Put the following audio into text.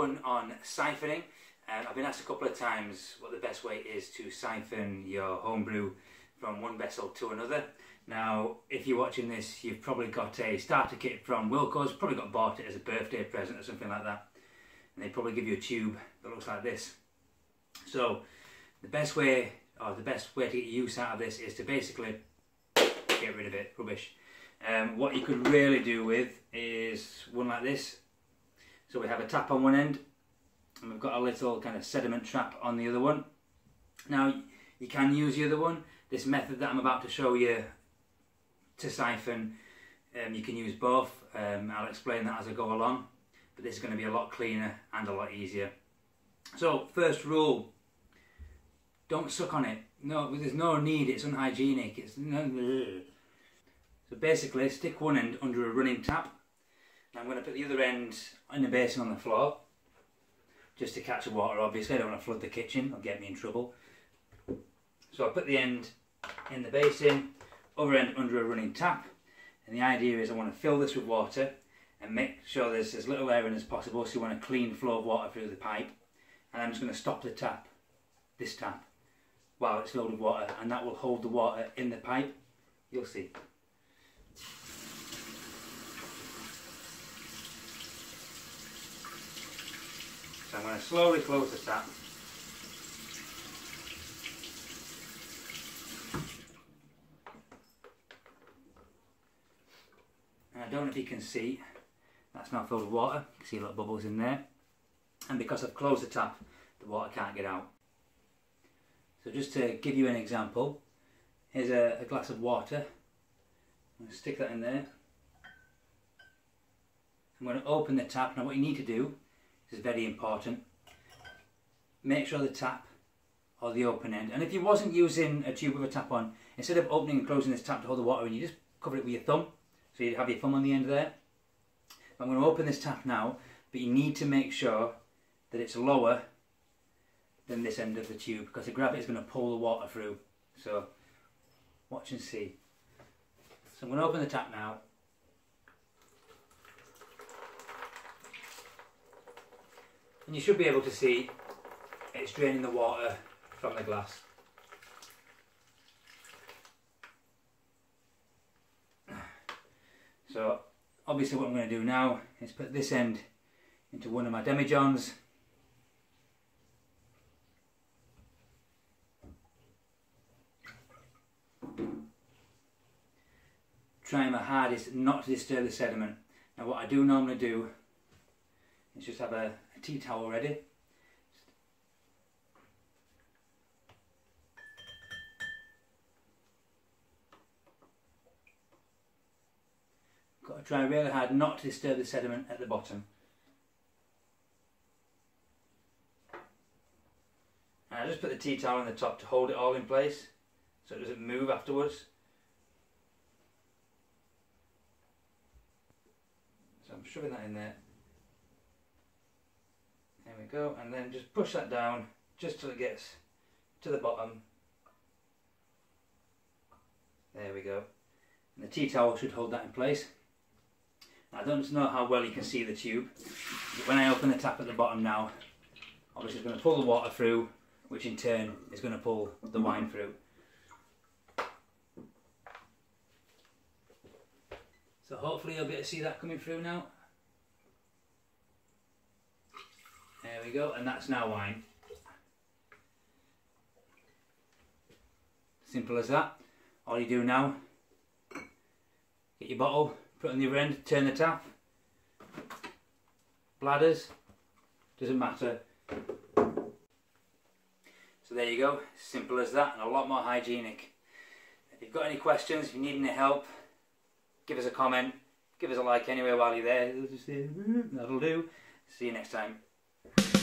on siphoning. Um, I've been asked a couple of times what the best way is to siphon your homebrew from one vessel to another. Now, if you're watching this, you've probably got a starter kit from Wilko's, probably got bought it as a birthday present or something like that. And they probably give you a tube that looks like this. So, the best way, or the best way to get use out of this is to basically get rid of it, rubbish. Um, what you could really do with is one like this. So we have a tap on one end and we've got a little kind of sediment trap on the other one. Now you can use the other one. This method that I'm about to show you to siphon, um, you can use both. Um, I'll explain that as I go along. But this is going to be a lot cleaner and a lot easier. So first rule, don't suck on it. No, there's no need, it's unhygienic. It's so basically, stick one end under a running tap. I'm going to put the other end in the basin on the floor, just to catch the water. Obviously, I don't want to flood the kitchen; it'll get me in trouble. So I put the end in the basin, other end under a running tap, and the idea is I want to fill this with water and make sure there's as little air in as possible. So you want a clean flow of water through the pipe, and I'm just going to stop the tap, this tap, while it's filled with water, and that will hold the water in the pipe. You'll see. So I'm going to slowly close the tap. And I don't know if you can see, that's now filled with water. You can see a little bubbles in there. And because I've closed the tap, the water can't get out. So just to give you an example, here's a, a glass of water. I'm going to stick that in there. I'm going to open the tap. Now what you need to do is very important. Make sure the tap or the open end, and if you wasn't using a tube with a tap on, instead of opening and closing this tap to hold the water in, you just cover it with your thumb. So you have your thumb on the end there. I'm going to open this tap now, but you need to make sure that it's lower than this end of the tube because the gravity is going to pull the water through. So watch and see. So I'm going to open the tap now and you should be able to see it's draining the water from the glass. So obviously what I'm going to do now is put this end into one of my demijohns trying my hardest not to disturb the sediment. Now what I do normally do is just have a tea towel ready. Got to try really hard not to disturb the sediment at the bottom. And I just put the tea towel on the top to hold it all in place so it doesn't move afterwards. So I'm shoving that in there. Go, and then just push that down just till it gets to the bottom. There we go. And the tea towel should hold that in place. I don't know how well you can see the tube, but when I open the tap at the bottom now, obviously it's going to pull the water through, which in turn is going to pull the wine through. So hopefully you'll be able to see that coming through now. There we go, and that's now wine. Simple as that. All you do now, get your bottle, put it on the other end, turn the tap. Bladders, doesn't matter. So there you go, simple as that and a lot more hygienic. If you've got any questions, if you need any help, give us a comment, give us a like anyway while you're there. That'll do. See you next time you